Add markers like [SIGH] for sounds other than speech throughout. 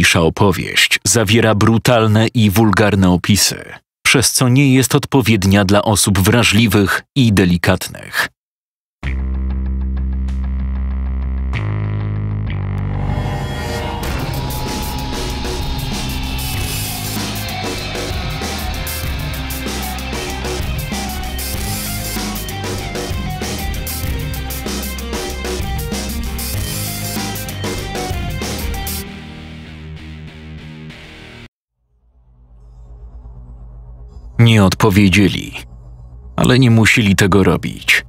Niniejsza opowieść zawiera brutalne i wulgarne opisy, przez co nie jest odpowiednia dla osób wrażliwych i delikatnych. Nie odpowiedzieli, ale nie musieli tego robić.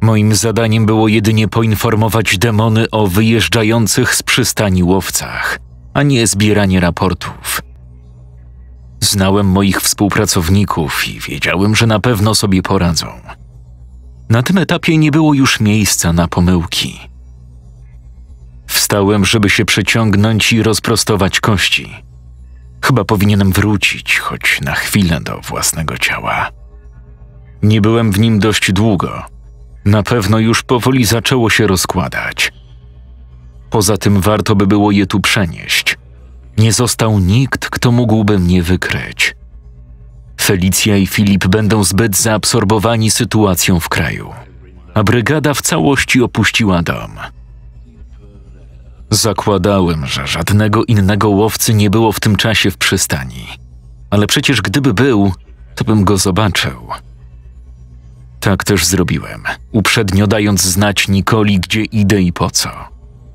Moim zadaniem było jedynie poinformować demony o wyjeżdżających z przystani łowcach, a nie zbieranie raportów. Znałem moich współpracowników i wiedziałem, że na pewno sobie poradzą. Na tym etapie nie było już miejsca na pomyłki. Wstałem, żeby się przeciągnąć i rozprostować kości. Chyba powinienem wrócić, choć na chwilę do własnego ciała. Nie byłem w nim dość długo. Na pewno już powoli zaczęło się rozkładać. Poza tym warto by było je tu przenieść. Nie został nikt, kto mógłby mnie wykryć. Felicja i Filip będą zbyt zaabsorbowani sytuacją w kraju, a brygada w całości opuściła dom. Zakładałem, że żadnego innego łowcy nie było w tym czasie w przystani, ale przecież gdyby był, to bym go zobaczył. Tak też zrobiłem, uprzednio dając znać Nikoli, gdzie idę i po co,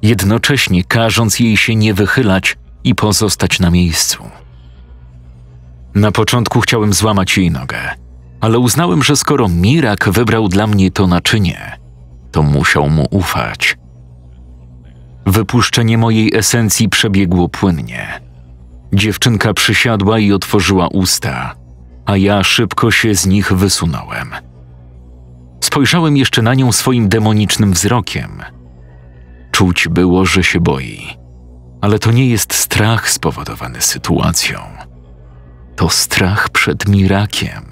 jednocześnie każąc jej się nie wychylać i pozostać na miejscu. Na początku chciałem złamać jej nogę, ale uznałem, że skoro Mirak wybrał dla mnie to naczynie, to musiał mu ufać. Wypuszczenie mojej esencji przebiegło płynnie. Dziewczynka przysiadła i otworzyła usta, a ja szybko się z nich wysunąłem. Spojrzałem jeszcze na nią swoim demonicznym wzrokiem. Czuć było, że się boi, ale to nie jest strach spowodowany sytuacją. To strach przed Mirakiem.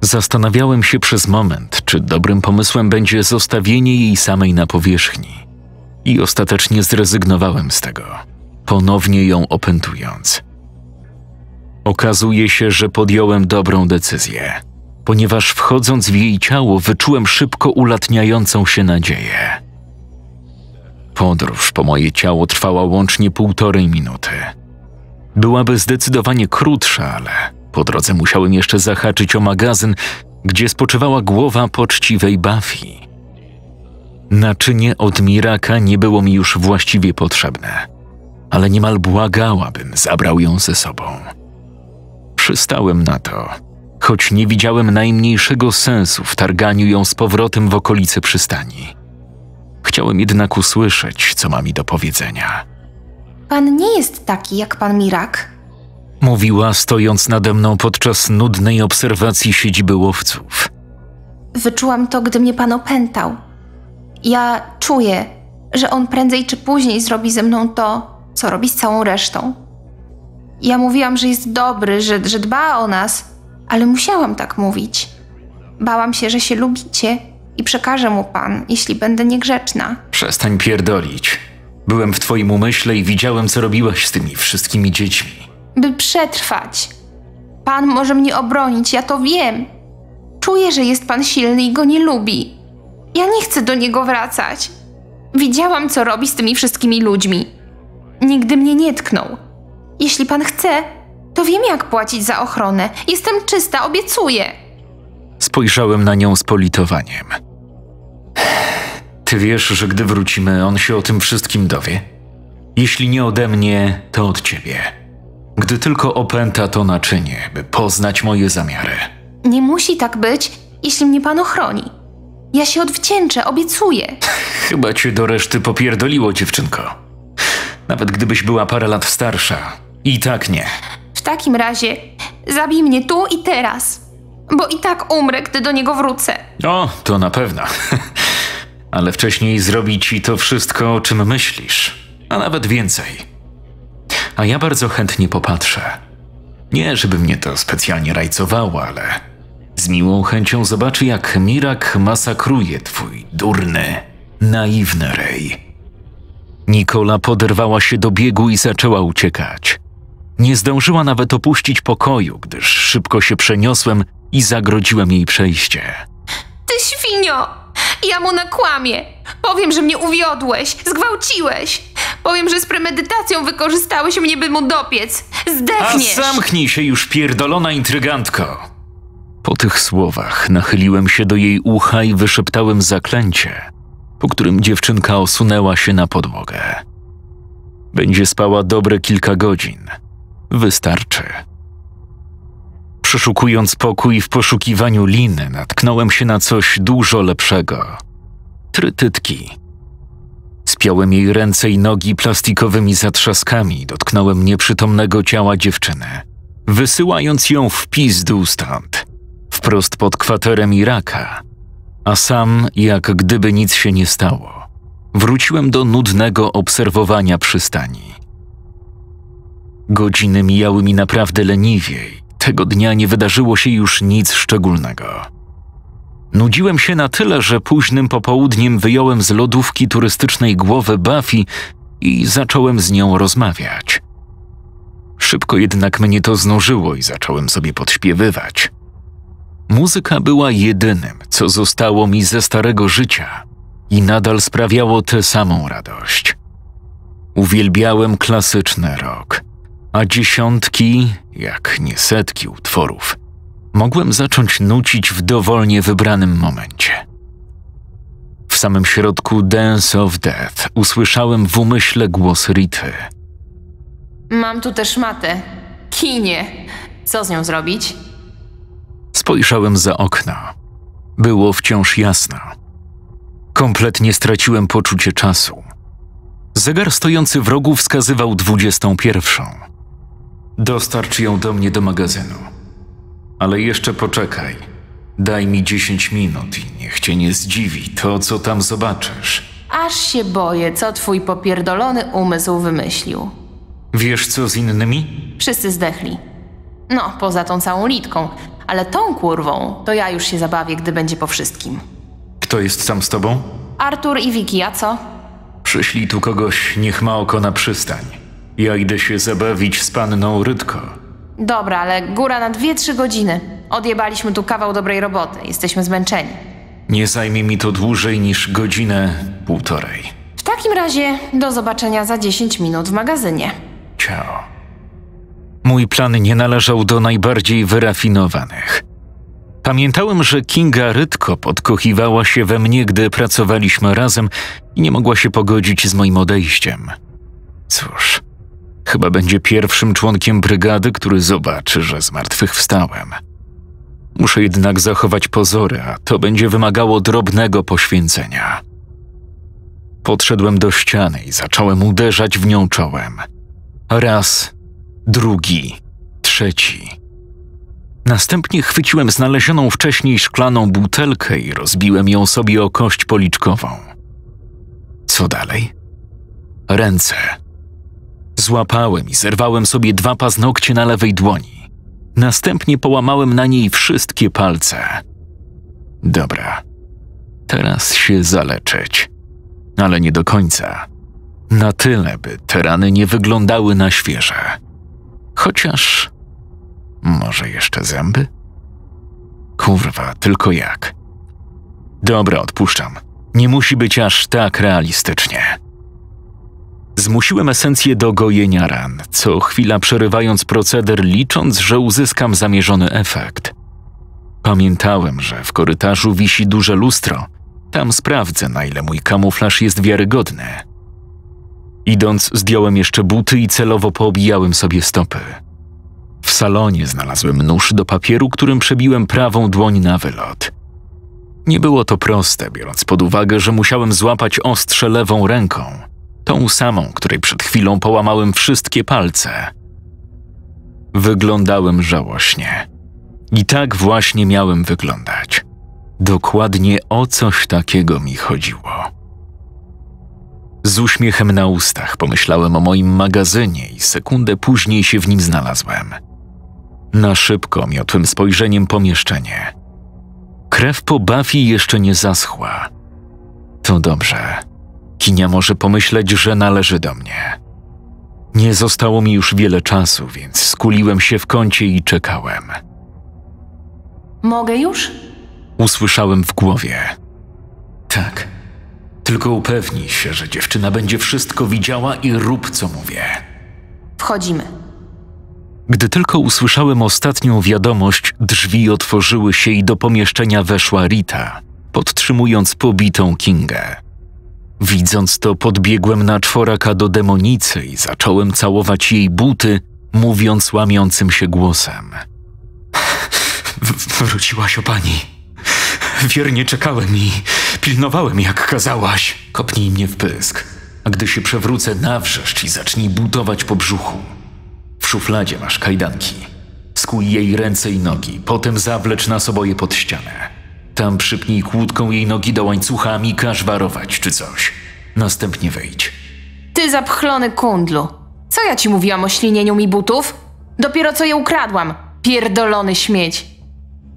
Zastanawiałem się przez moment, czy dobrym pomysłem będzie zostawienie jej samej na powierzchni i ostatecznie zrezygnowałem z tego, ponownie ją opętując. Okazuje się, że podjąłem dobrą decyzję, ponieważ wchodząc w jej ciało wyczułem szybko ulatniającą się nadzieję. Podróż po moje ciało trwała łącznie półtorej minuty. Byłaby zdecydowanie krótsza, ale po drodze musiałem jeszcze zahaczyć o magazyn, gdzie spoczywała głowa poczciwej Buffy. Naczynie od Miraka nie było mi już właściwie potrzebne, ale niemal błagałabym zabrał ją ze sobą. Przystałem na to, choć nie widziałem najmniejszego sensu w targaniu ją z powrotem w okolice przystani. Chciałem jednak usłyszeć, co ma mi do powiedzenia. Pan nie jest taki jak pan Mirak. Mówiła, stojąc nade mną podczas nudnej obserwacji siedziby łowców. Wyczułam to, gdy mnie pan opętał. Ja czuję, że on prędzej czy później zrobi ze mną to, co robi z całą resztą. Ja mówiłam, że jest dobry, że, że dba o nas, ale musiałam tak mówić. Bałam się, że się lubicie i przekażę mu pan, jeśli będę niegrzeczna. Przestań pierdolić. Byłem w twoim umyśle i widziałem, co robiłaś z tymi wszystkimi dziećmi. By przetrwać. Pan może mnie obronić, ja to wiem. Czuję, że jest pan silny i go nie lubi. Ja nie chcę do niego wracać. Widziałam, co robi z tymi wszystkimi ludźmi. Nigdy mnie nie tknął. Jeśli pan chce, to wiem, jak płacić za ochronę. Jestem czysta, obiecuję. Spojrzałem na nią z politowaniem. Ty wiesz, że gdy wrócimy, on się o tym wszystkim dowie? Jeśli nie ode mnie, to od ciebie. Gdy tylko opęta to naczynie, by poznać moje zamiary. Nie musi tak być, jeśli mnie pan ochroni. Ja się odwdzięczę, obiecuję. [LAUGHS] Chyba cię do reszty popierdoliło, dziewczynko. Nawet gdybyś była parę lat starsza. I tak nie. W takim razie zabij mnie tu i teraz. Bo i tak umrę, gdy do niego wrócę. O, to na pewno. [LAUGHS] Ale wcześniej zrobi ci to wszystko, o czym myślisz, a nawet więcej. A ja bardzo chętnie popatrzę. Nie, żeby mnie to specjalnie rajcowało, ale z miłą chęcią zobaczy, jak Mirak masakruje twój durny, naiwny rej. Nikola poderwała się do biegu i zaczęła uciekać. Nie zdążyła nawet opuścić pokoju, gdyż szybko się przeniosłem i zagrodziłem jej przejście. Ty świnio! Ja mu nakłamię. Powiem, że mnie uwiodłeś, zgwałciłeś. Powiem, że z premedytacją wykorzystałeś mnie, by mu dopiec. A Zdechniesz! zamknij się już, pierdolona intrygantko! Po tych słowach nachyliłem się do jej ucha i wyszeptałem zaklęcie, po którym dziewczynka osunęła się na podłogę. Będzie spała dobre kilka godzin. Wystarczy. Przeszukując pokój w poszukiwaniu liny, natknąłem się na coś dużo lepszego. Trytytki. Spiałem jej ręce i nogi plastikowymi zatrzaskami i dotknąłem nieprzytomnego ciała dziewczyny, wysyłając ją w pizdu stąd, wprost pod kwaterem Iraka, a sam, jak gdyby nic się nie stało, wróciłem do nudnego obserwowania przystani. Godziny mijały mi naprawdę leniwiej. Tego dnia nie wydarzyło się już nic szczególnego. Nudziłem się na tyle, że późnym popołudniem wyjąłem z lodówki turystycznej głowę Buffy i zacząłem z nią rozmawiać. Szybko jednak mnie to znużyło i zacząłem sobie podśpiewywać. Muzyka była jedynym, co zostało mi ze starego życia i nadal sprawiało tę samą radość. Uwielbiałem klasyczny rock, a dziesiątki, jak nie setki utworów, mogłem zacząć nucić w dowolnie wybranym momencie. W samym środku Dance of Death usłyszałem w umyśle głos Rity. Mam tu też matę. Kinie. Co z nią zrobić? Spojrzałem za okno. Było wciąż jasno. Kompletnie straciłem poczucie czasu. Zegar stojący w rogu wskazywał dwudziestą pierwszą. Dostarcz ją do mnie do magazynu. Ale jeszcze poczekaj. Daj mi dziesięć minut i niech cię nie zdziwi to, co tam zobaczysz. Aż się boję, co twój popierdolony umysł wymyślił. Wiesz co z innymi? Wszyscy zdechli. No, poza tą całą litką. Ale tą kurwą to ja już się zabawię, gdy będzie po wszystkim. Kto jest tam z tobą? Artur i Wiki, a co? Przyślij tu kogoś, niech ma oko na przystań. Ja idę się zabawić z panną Rydko. Dobra, ale góra na 2-3 godziny. Odjebaliśmy tu kawał dobrej roboty. Jesteśmy zmęczeni. Nie zajmie mi to dłużej niż godzinę, półtorej. W takim razie do zobaczenia za 10 minut w magazynie. Ciao. Mój plan nie należał do najbardziej wyrafinowanych. Pamiętałem, że Kinga Rydko podkochiwała się we mnie, gdy pracowaliśmy razem i nie mogła się pogodzić z moim odejściem. Cóż, chyba będzie pierwszym członkiem brygady, który zobaczy, że zmartwychwstałem. Muszę jednak zachować pozory, a to będzie wymagało drobnego poświęcenia. Podszedłem do ściany i zacząłem uderzać w nią czołem. Raz, drugi, trzeci. Następnie chwyciłem znalezioną wcześniej szklaną butelkę i rozbiłem ją sobie o kość policzkową. Co dalej? Ręce. Złapałem i zerwałem sobie dwa paznokcie na lewej dłoni. Następnie połamałem na niej wszystkie palce. Dobra, teraz się zaleczyć. Ale nie do końca. Na tyle, by te rany nie wyglądały na świeże. Chociaż. Może jeszcze zęby? Kurwa, tylko jak? Dobra, odpuszczam. Nie musi być aż tak realistycznie. Zmusiłem esencję do gojenia ran, co chwila przerywając proceder, licząc, że uzyskam zamierzony efekt. Pamiętałem, że w korytarzu wisi duże lustro. Tam sprawdzę, na ile mój kamuflaż jest wiarygodny. Idąc, zdjąłem jeszcze buty i celowo poobijałem sobie stopy. W salonie znalazłem nóż do papieru, którym przebiłem prawą dłoń na wylot. Nie było to proste, biorąc pod uwagę, że musiałem złapać ostrze lewą ręką, tą samą, której przed chwilą połamałem wszystkie palce. Wyglądałem żałośnie. I tak właśnie miałem wyglądać. Dokładnie o coś takiego mi chodziło. Z uśmiechem na ustach pomyślałem o moim magazynie i sekundę później się w nim znalazłem. Na szybko miotłem spojrzeniem pomieszczenie. Krew po Buffy jeszcze nie zaschła. To dobrze. Kinia może pomyśleć, że należy do mnie. Nie zostało mi już wiele czasu, więc skuliłem się w kącie i czekałem. Mogę już? Usłyszałem w głowie. Tak. Tylko upewnij się, że dziewczyna będzie wszystko widziała i rób co mówię. Wchodzimy. Gdy tylko usłyszałem ostatnią wiadomość, drzwi otworzyły się i do pomieszczenia weszła Rita, podtrzymując pobitą Kingę. Widząc to, podbiegłem na czworaka do demonicy i zacząłem całować jej buty, mówiąc łamiącym się głosem. W- wróciłaś o pani. Wiernie czekałem i pilnowałem, jak kazałaś. Kopnij mnie w pysk, a gdy się przewrócę, nawrzeszcz i zacznij butować po brzuchu. W szufladzie masz kajdanki. Skuj jej ręce i nogi, potem zawlecz nas oboje pod ścianę. Tam przypnij kłódką jej nogi do łańcucha i każ warować czy coś. Następnie wejdź. Ty zapchlony kundlu. Co ja ci mówiłam o ślinieniu mi butów? Dopiero co je ukradłam. Pierdolony śmieć.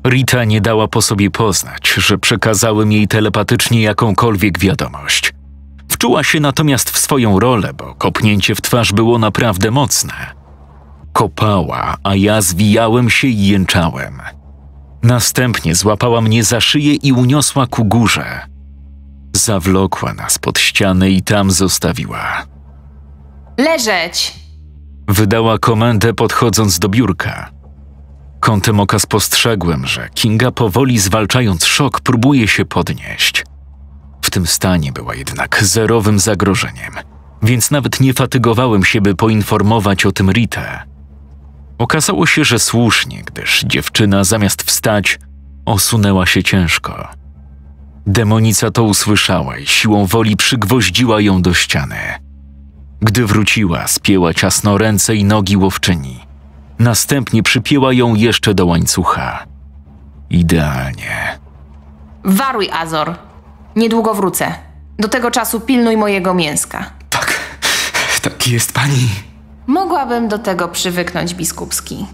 Rita nie dała po sobie poznać, że przekazałem jej telepatycznie jakąkolwiek wiadomość. Wczuła się natomiast w swoją rolę, bo kopnięcie w twarz było naprawdę mocne. Kopała, a ja zwijałem się i jęczałem. Następnie złapała mnie za szyję i uniosła ku górze. Zawlokła nas pod ścianę i tam zostawiła. Leżeć! Wydała komendę podchodząc do biurka. Kątem oka spostrzegłem, że Kinga powoli zwalczając szok próbuje się podnieść. W tym stanie była jednak zerowym zagrożeniem, więc nawet nie fatygowałem się, by poinformować o tym Ritę. Okazało się, że słusznie, gdyż dziewczyna zamiast wstać, osunęła się ciężko. Demonica to usłyszała i siłą woli przygwoździła ją do ściany. Gdy wróciła, spięła ciasno ręce i nogi łowczyni. Następnie przypięła ją jeszcze do łańcucha. Idealnie. Waruj, Azor. Niedługo wrócę. Do tego czasu pilnuj mojego mięska. Tak, tak jest pani. Mogłabym do tego przywyknąć, biskupski.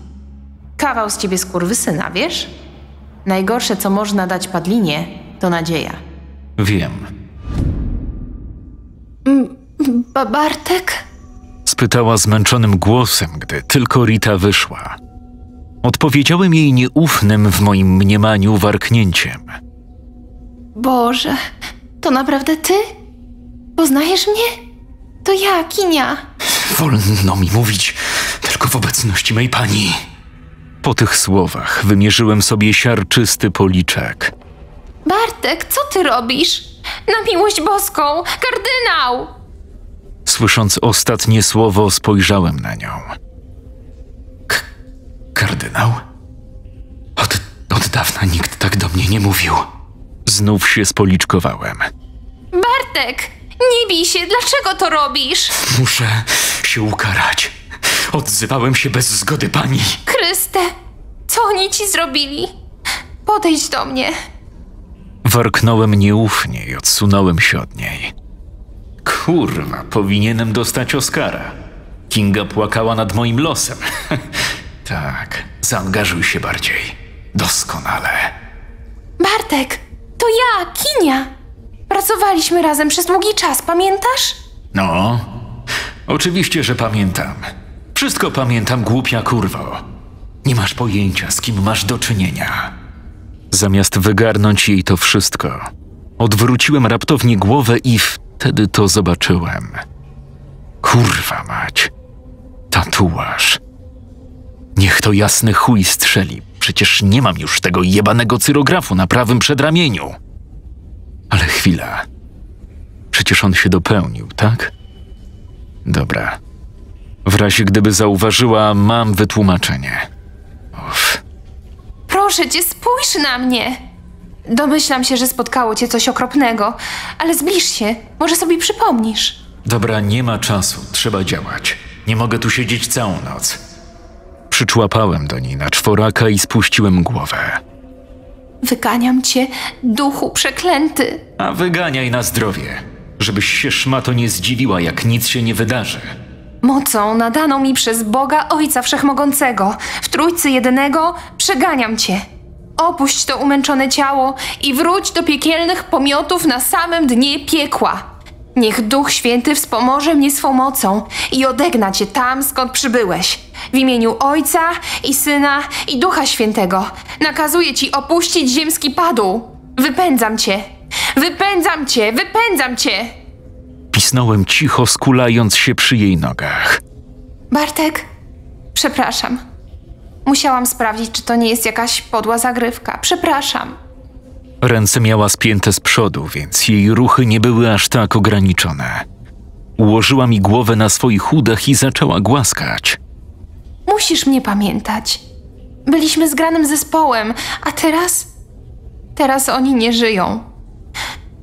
Kawał z ciebie skurwysyna, wiesz? Najgorsze, co można dać padlinie, to nadzieja. Wiem. Ba Bartek? Spytała zmęczonym głosem, gdy tylko Rita wyszła. Odpowiedziałem jej nieufnym w moim mniemaniu warknięciem. Boże, to naprawdę ty? Poznajesz mnie? To ja, Kinia. Wolno mi mówić tylko w obecności mej pani. Po tych słowach wymierzyłem sobie siarczysty policzek. Bartek, co ty robisz? Na miłość boską! Kardynał! Słysząc ostatnie słowo, spojrzałem na nią. K- kardynał? Od, od dawna nikt tak do mnie nie mówił. Znów się spoliczkowałem. Bartek, nie bij się, dlaczego to robisz? Muszę się ukarać. Odzywałem się bez zgody pani. Chryste, co oni ci zrobili? Podejdź do mnie. Warknąłem nieufnie i odsunąłem się od niej. Kurwa, powinienem dostać Oscara. Kinga płakała nad moim losem. [LAUGHS] tak, zaangażuj się bardziej. Doskonale. Bartek, to ja, Kinia. Pracowaliśmy razem przez długi czas, pamiętasz? No, oczywiście, że pamiętam. Wszystko pamiętam, głupia kurwo. Nie masz pojęcia, z kim masz do czynienia. Zamiast wygarnąć jej to wszystko, odwróciłem raptownie głowę i wtedy to zobaczyłem. Kurwa mać. Tatuaż. Niech to jasny chuj strzeli. Przecież nie mam już tego jebanego cyrografu na prawym przedramieniu. Ale chwila. Przecież on się dopełnił, tak? Dobra. W razie gdyby zauważyła, mam wytłumaczenie. Uff. Proszę cię, spójrz na mnie. Domyślam się, że spotkało cię coś okropnego, ale zbliż się, może sobie przypomnisz. Dobra, nie ma czasu, trzeba działać. Nie mogę tu siedzieć całą noc. Przyczłapałem do niej na czworaka i spuściłem głowę. Wyganiam cię, duchu przeklęty. A wyganiaj na zdrowie, żebyś się szmato nie zdziwiła, jak nic się nie wydarzy. Mocą nadaną mi przez Boga Ojca Wszechmogącego, w Trójcy Jedynego, przeganiam cię. Opuść to umęczone ciało i wróć do piekielnych pomiotów na samym dnie piekła. Niech Duch Święty wspomoże mnie swą mocą i odegna cię tam, skąd przybyłeś. W imieniu Ojca i Syna i Ducha Świętego nakazuję ci opuścić ziemski padł. Wypędzam cię! Wypędzam cię! Wypędzam cię! Pisnąłem cicho, skulając się przy jej nogach. Bartek, przepraszam. Musiałam sprawdzić, czy to nie jest jakaś podła zagrywka. Przepraszam. Ręce miała spięte z przodu, więc jej ruchy nie były aż tak ograniczone. Ułożyła mi głowę na swoich udach i zaczęła głaskać. Musisz mnie pamiętać. Byliśmy zgranym zespołem, a teraz. Teraz oni nie żyją.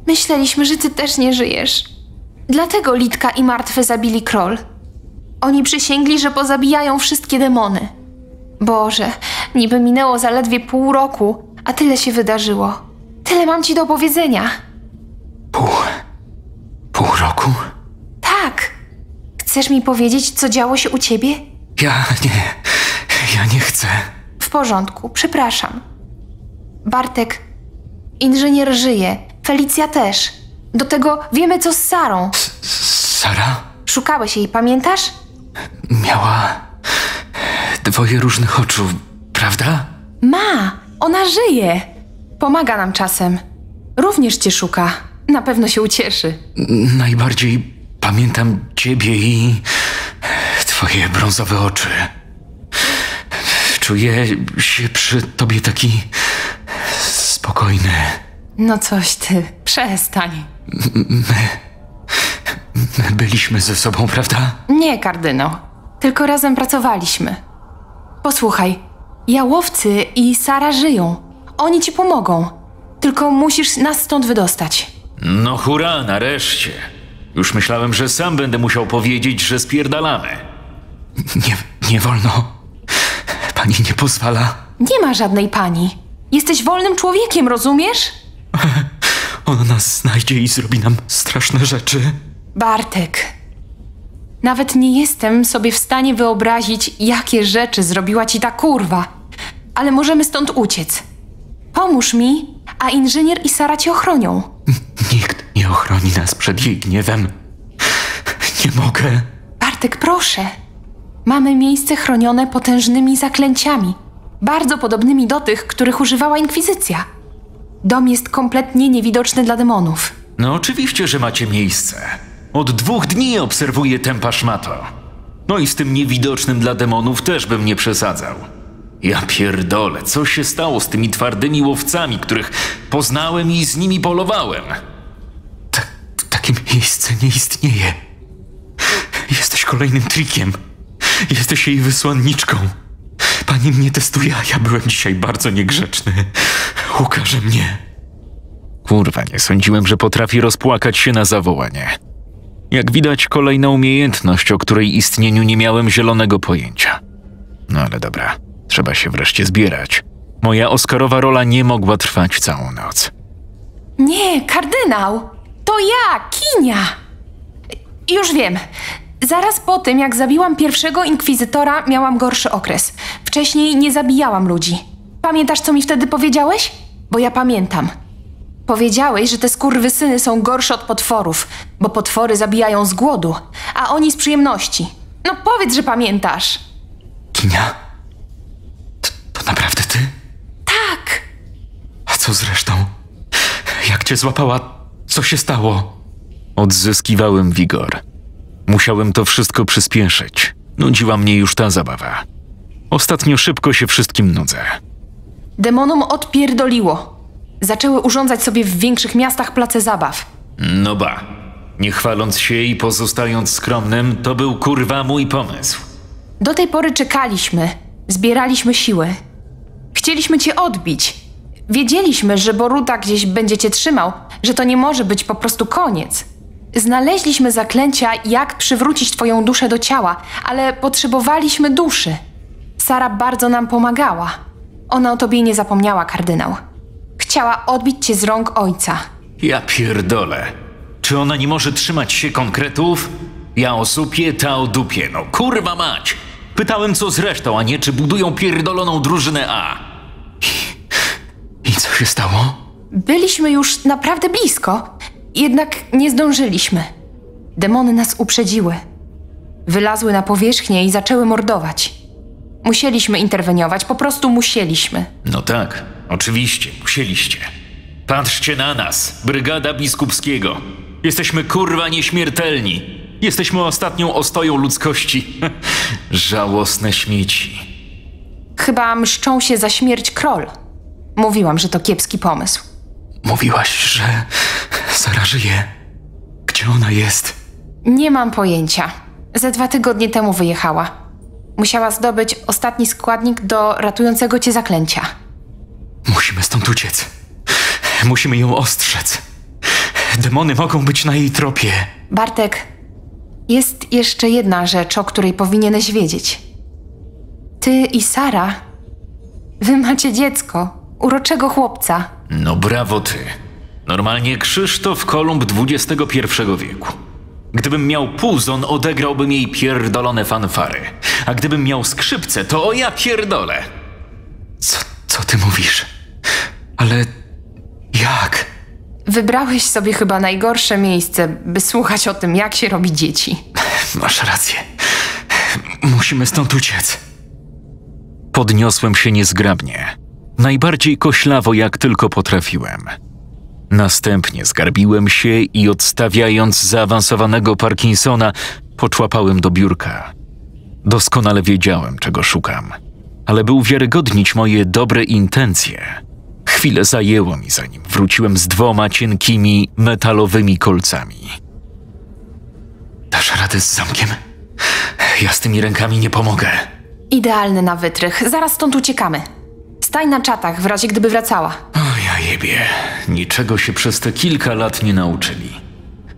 Myśleliśmy, że ty też nie żyjesz. Dlatego Litka i Martwy zabili Kroll. Oni przysięgli, że pozabijają wszystkie demony. Boże, niby minęło zaledwie pół roku, a tyle się wydarzyło. Tyle mam ci do powiedzenia. Pół. pół roku? Tak. Chcesz mi powiedzieć, co działo się u ciebie? Ja nie. Ja nie chcę. W porządku, przepraszam. Bartek, inżynier żyje, Felicja też. Do tego wiemy, co z Sarą. Sara Szukałeś jej, pamiętasz? miała. Dwoje różnych oczu, prawda? Ma, ona żyje. Pomaga nam czasem. Również cię szuka. Na pewno się ucieszy. Najbardziej pamiętam ciebie i twoje brązowe oczy. Czuję się przy tobie taki spokojny. No coś ty, przestań. My byliśmy ze sobą, prawda? Nie, kardynał. Tylko razem pracowaliśmy. Posłuchaj, jałowcy i Sara żyją. Oni ci pomogą. Tylko musisz nas stąd wydostać. No hurra, nareszcie. Już myślałem, że sam będę musiał powiedzieć, że spierdalamy. Nie, nie wolno. Pani nie pozwala. Nie ma żadnej pani. Jesteś wolnym człowiekiem, rozumiesz? [LAUGHS] On nas znajdzie i zrobi nam straszne rzeczy. Bartek. Nawet nie jestem sobie w stanie wyobrazić, jakie rzeczy zrobiła ci ta kurwa. Ale możemy stąd uciec. Pomóż mi, a inżynier i Sara cię ochronią. [LAUGHS] Nikt nie ochroni nas przed jej gniewem. Nie mogę. Bartek, proszę. Mamy miejsce chronione potężnymi zaklęciami, bardzo podobnymi do tych, których używała Inkwizycja. Dom jest kompletnie niewidoczny dla demonów. No oczywiście, że macie miejsce. Od dwóch dni obserwuję tempa szmato. No i z tym niewidocznym dla demonów też bym nie przesadzał. Ja pierdolę, co się stało z tymi twardymi łowcami, których poznałem i z nimi polowałem? Tak, takie miejsce nie istnieje. Jesteś kolejnym trikiem. Jesteś jej wysłanniczką. Pani mnie testuje, a ja byłem dzisiaj bardzo niegrzeczny. Ukaże mnie. Kurwa, nie sądziłem, że potrafi rozpłakać się na zawołanie. Jak widać, kolejna umiejętność, o której istnieniu nie miałem zielonego pojęcia. No ale dobra, trzeba się wreszcie zbierać. Moja Oscarowa rola nie mogła trwać całą noc. Nie, kardynał! To ja, Kinia! Już wiem. Zaraz po tym, jak zabiłam pierwszego inkwizytora, miałam gorszy okres. Wcześniej nie zabijałam ludzi. Pamiętasz, co mi wtedy powiedziałeś? Bo ja pamiętam. Powiedziałeś, że te skurwysyny są gorsze od potworów, bo potwory zabijają z głodu, a oni z przyjemności. No powiedz, że pamiętasz. Kinia? To, to naprawdę ty? Tak! A co z resztą? Jak cię złapała? Co się stało? Odzyskiwałem wigor. Musiałem to wszystko przyspieszyć. Nudziła mnie już ta zabawa. Ostatnio szybko się wszystkim nudzę. Demonom odpierdoliło. Zaczęły urządzać sobie w większych miastach place zabaw. No ba. Nie chwaląc się i pozostając skromnym, to był kurwa mój pomysł. Do tej pory czekaliśmy, zbieraliśmy siły. Chcieliśmy cię odbić. Wiedzieliśmy, że Boruta gdzieś będzie cię trzymał, że to nie może być po prostu koniec. Znaleźliśmy zaklęcia, jak przywrócić twoją duszę do ciała, ale potrzebowaliśmy duszy. Sara bardzo nam pomagała. Ona o tobie nie zapomniała, kardynał. Chciała odbić cię z rąk ojca. Ja pierdolę. Czy ona nie może trzymać się konkretów? Ja o supie, ta o dupie, no kurwa mać! Pytałem co z resztą, a nie czy budują pierdoloną drużynę A. I, I co się stało? Byliśmy już naprawdę blisko, jednak nie zdążyliśmy. Demony nas uprzedziły. Wylazły na powierzchnię i zaczęły mordować. Musieliśmy interweniować, po prostu musieliśmy. No tak, oczywiście, musieliście. Patrzcie na nas, brygada biskupskiego. Jesteśmy kurwa nieśmiertelni. Jesteśmy ostatnią ostoją ludzkości. [LAUGHS] Żałosne śmieci. Chyba mszczą się za śmierć Kroll. Mówiłam, że to kiepski pomysł. Mówiłaś, że Sara żyje. Gdzie ona jest? Nie mam pojęcia. Ze dwa tygodnie temu wyjechała. Musiała zdobyć ostatni składnik do ratującego cię zaklęcia. Musimy stąd uciec. Musimy ją ostrzec. Demony mogą być na jej tropie. Bartek, jest jeszcze jedna rzecz, o której powinieneś wiedzieć. Ty i Sara, wy macie dziecko, uroczego chłopca. No brawo ty. Normalnie Krzysztof Kolumb XXI wieku. Gdybym miał puzon, odegrałbym jej pierdolone fanfary. A gdybym miał skrzypce, to o ja pierdolę. Co, co ty mówisz? Ale jak? Wybrałeś sobie chyba najgorsze miejsce, by słuchać o tym, jak się robi dzieci. Masz rację. Musimy stąd uciec. Podniosłem się niezgrabnie. Najbardziej koślawo, jak tylko potrafiłem. Następnie zgarbiłem się i odstawiając zaawansowanego Parkinsona, poczłapałem do biurka. Doskonale wiedziałem, czego szukam, ale by uwiarygodnić moje dobre intencje, chwilę zajęło mi, zanim wróciłem z dwoma cienkimi, metalowymi kolcami. Dasz radę z zamkiem? Ja z tymi rękami nie pomogę. Idealny na wytrych. Zaraz stąd uciekamy. Stań na czatach, w razie gdyby wracała. O ja jebie, niczego się przez te kilka lat nie nauczyli.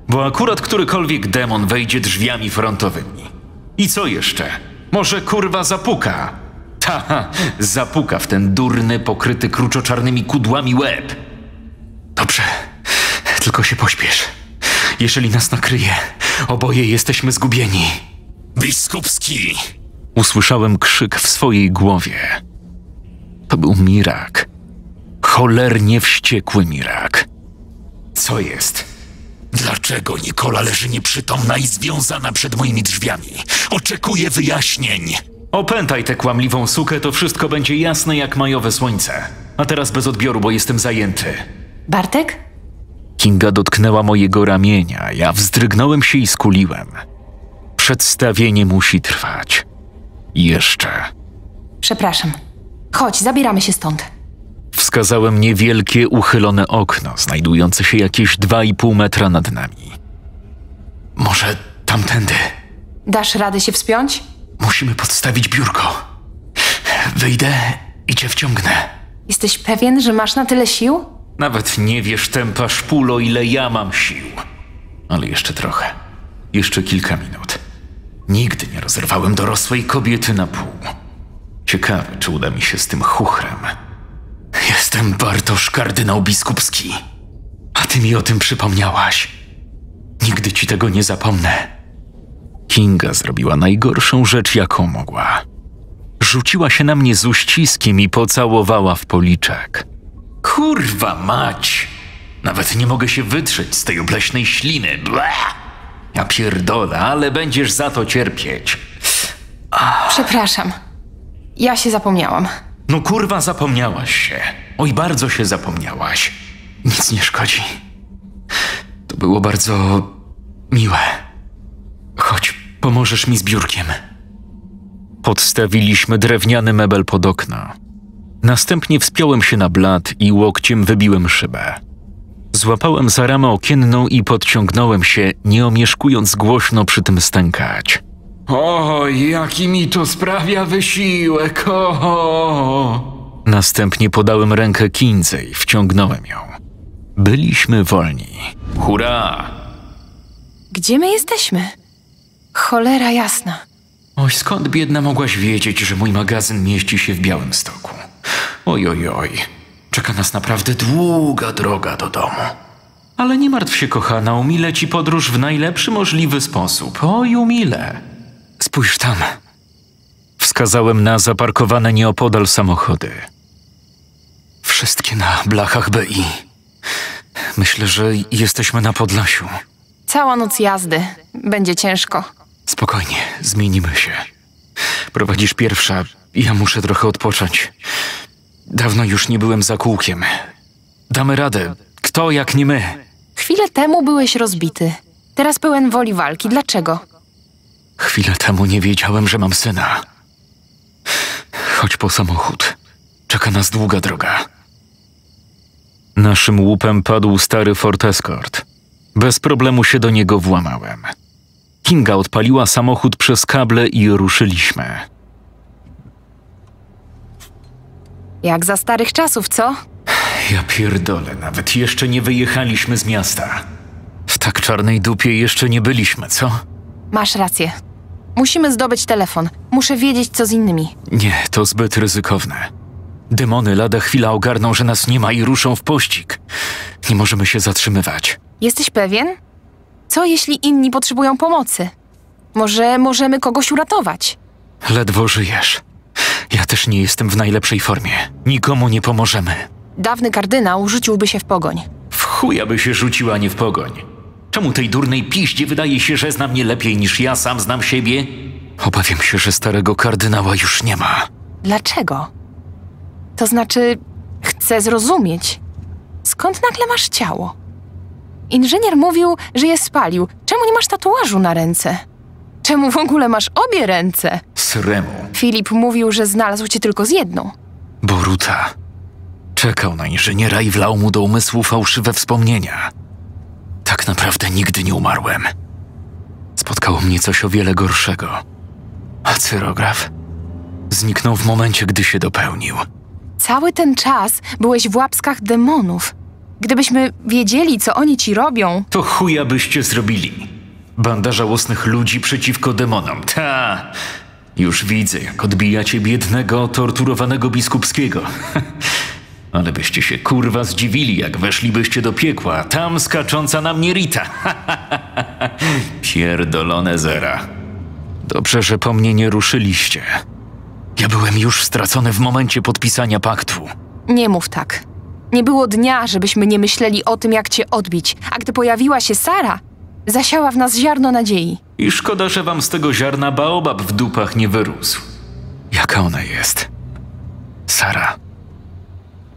Bo akurat którykolwiek demon wejdzie drzwiami frontowymi. I co jeszcze? Może kurwa zapuka? Ta, zapuka w ten durny, pokryty kruczoczarnymi kudłami łeb. Dobrze, tylko się pośpiesz. Jeżeli nas nakryje, oboje jesteśmy zgubieni. Biskupski! Usłyszałem krzyk w swojej głowie. To był Mirak. Cholernie wściekły Mirak. Co jest? Dlaczego Nikola leży nieprzytomna i związana przed moimi drzwiami? Oczekuję wyjaśnień. Opętaj tę kłamliwą sukę, to wszystko będzie jasne jak majowe słońce. A teraz bez odbioru, bo jestem zajęty. Bartek? Kinga dotknęła mojego ramienia, ja wzdrygnąłem się i skuliłem. Przedstawienie musi trwać. Jeszcze. Przepraszam. Chodź, zabieramy się stąd. Wskazałem niewielkie, uchylone okno, znajdujące się jakieś 2,5 metra nad nami. Może tamtędy. Dasz radę się wspiąć? Musimy podstawić biurko. Wyjdę i cię wciągnę. Jesteś pewien, że masz na tyle sił? Nawet nie wiesz tempa szpulo, ile ja mam sił. Ale jeszcze trochę. Jeszcze kilka minut. Nigdy nie rozerwałem dorosłej kobiety na pół. Ciekawe, czy uda mi się z tym chuchrem. Jestem Bartosz kardynał biskupski. A ty mi o tym przypomniałaś. Nigdy ci tego nie zapomnę. Kinga zrobiła najgorszą rzecz, jaką mogła. Rzuciła się na mnie z uściskiem i pocałowała w policzek. Kurwa mać! Nawet nie mogę się wytrzeć z tej obleśnej śliny. Blah! Ja pierdolę, ale będziesz za to cierpieć. Przepraszam. Ja się zapomniałam. No kurwa, zapomniałaś się. Oj, bardzo się zapomniałaś. Nic nie szkodzi. To było bardzo miłe. Chodź, pomożesz mi z biurkiem. Podstawiliśmy drewniany mebel pod okno. Następnie wspiąłem się na blat i łokciem wybiłem szybę. Złapałem za ramę okienną i podciągnąłem się, nie omieszkując głośno przy tym stękać. O, jaki mi to sprawia wysiłek, o! Następnie podałem rękę Kindze i wciągnąłem ją. Byliśmy wolni. Hurra! Gdzie my jesteśmy? Cholera jasna. Oj, skąd biedna mogłaś wiedzieć, że mój magazyn mieści się w Białym Stoku? Oj, oj, oj. Czeka nas naprawdę długa droga do domu. Ale nie martw się, kochana, umilę ci podróż w najlepszy możliwy sposób. Oj, umilę. Spójrz tam. Wskazałem na zaparkowane nieopodal samochody. Wszystkie na blachach BI. Myślę, że jesteśmy na Podlasiu. Cała noc jazdy. Będzie ciężko. Spokojnie, zmienimy się. Prowadzisz pierwsza, ja muszę trochę odpocząć. Dawno już nie byłem za kółkiem. Damy radę. Kto jak nie my? Chwilę temu byłeś rozbity. Teraz pełen woli walki. Dlaczego? Chwilę temu nie wiedziałem, że mam syna. Chodź po samochód. Czeka nas długa droga. Naszym łupem padł stary Ford Escort. Bez problemu się do niego włamałem. Kinga odpaliła samochód przez kable i ruszyliśmy. Jak za starych czasów, co? Ja pierdolę, nawet jeszcze nie wyjechaliśmy z miasta. W tak czarnej dupie jeszcze nie byliśmy, co? Masz rację. Musimy zdobyć telefon. Muszę wiedzieć, co z innymi. Nie, to zbyt ryzykowne. Demony lada chwila ogarną, że nas nie ma i ruszą w pościg. Nie możemy się zatrzymywać. Jesteś pewien? Co jeśli inni potrzebują pomocy? Może możemy kogoś uratować? Ledwo żyjesz. Ja też nie jestem w najlepszej formie. Nikomu nie pomożemy. Dawny kardynał rzuciłby się w pogoń. W chuja by się rzuciła, nie w pogoń. Czemu tej durnej piździe wydaje się, że zna mnie lepiej niż ja sam znam siebie? Obawiam się, że starego kardynała już nie ma. Dlaczego? To znaczy, chcę zrozumieć. Skąd nagle masz ciało? Inżynier mówił, że je spalił. Czemu nie masz tatuażu na ręce? Czemu w ogóle masz obie ręce? Sremu, Filip mówił, że znalazł cię tylko z jedną. Boruta. Czekał na inżyniera i wlał mu do umysłu fałszywe wspomnienia. Tak naprawdę nigdy nie umarłem. Spotkało mnie coś o wiele gorszego. A cyrograf zniknął w momencie, gdy się dopełnił. Cały ten czas byłeś w łapskach demonów. Gdybyśmy wiedzieli, co oni ci robią, To chuja byście zrobili. Banda żałosnych ludzi przeciwko demonom. Ta! Już widzę, jak odbijacie biednego, torturowanego biskupskiego. [LAUGHS] Ale byście się kurwa zdziwili, jak weszlibyście do piekła. Tam skacząca na mnie Rita. [LAUGHS] Pierdolone zera. Dobrze, że po mnie nie ruszyliście. Ja byłem już stracony w momencie podpisania paktu. nie mów tak. Nie było dnia, żebyśmy nie myśleli o tym, jak cię odbić, a gdy pojawiła się Sara, zasiała w nas ziarno nadziei. I szkoda, że wam z tego ziarna baobab w dupach nie wyrósł. Jaka ona jest? Sara.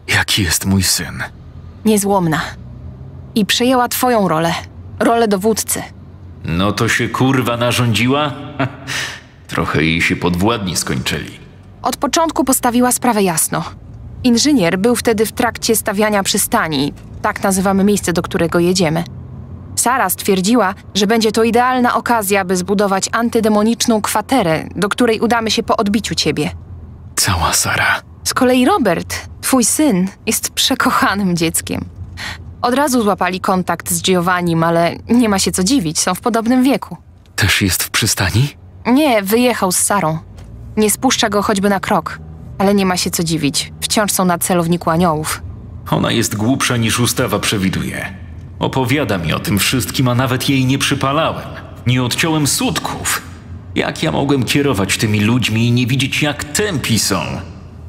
Jaki jest mój syn? Niezłomna. I przejęła twoją rolę, rolę dowódcy. No to się kurwa narządziła? Trochę jej się podwładni skończyli. Od początku postawiła sprawę jasno. Inżynier był wtedy w trakcie stawiania przystani, tak nazywamy miejsce, do którego jedziemy. Sara stwierdziła, że będzie to idealna okazja, by zbudować antydemoniczną kwaterę, do której udamy się po odbiciu ciebie. Cała Sara. Z kolei Robert, twój syn, jest przekochanym dzieckiem. Od razu złapali kontakt z Giovannim, ale nie ma się co dziwić, są w podobnym wieku. Też jest w przystani? Nie, wyjechał z Sarą. Nie spuszcza go choćby na krok. Ale nie ma się co dziwić. Wciąż są na celowniku aniołów. Ona jest głupsza niż ustawa przewiduje. Opowiada mi o tym wszystkim, a nawet jej nie przypalałem. Nie odciąłem sutków. Jak ja mogłem kierować tymi ludźmi i nie widzieć, jak tępi są?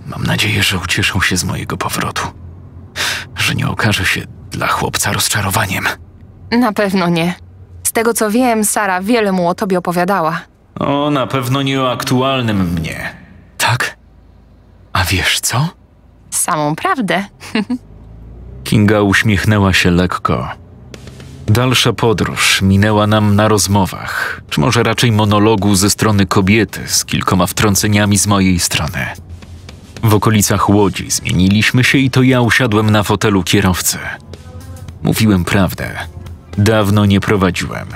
Mam nadzieję, że ucieszą się z mojego powrotu. Że nie okaże się dla chłopca rozczarowaniem. Na pewno nie. Z tego co wiem, Sara wiele mu o tobie opowiadała. O, na pewno nie o aktualnym mnie. A wiesz co? Samą prawdę. Kinga uśmiechnęła się lekko. Dalsza podróż minęła nam na rozmowach, czy może raczej monologu ze strony kobiety z kilkoma wtrąceniami z mojej strony. W okolicach Łodzi zmieniliśmy się i to ja usiadłem na fotelu kierowcy. Mówiłem prawdę. Dawno nie prowadziłem.